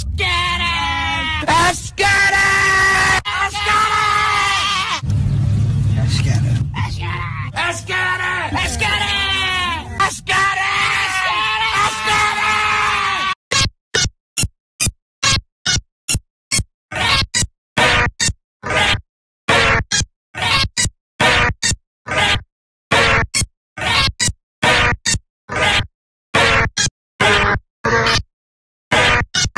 Escada! Escada!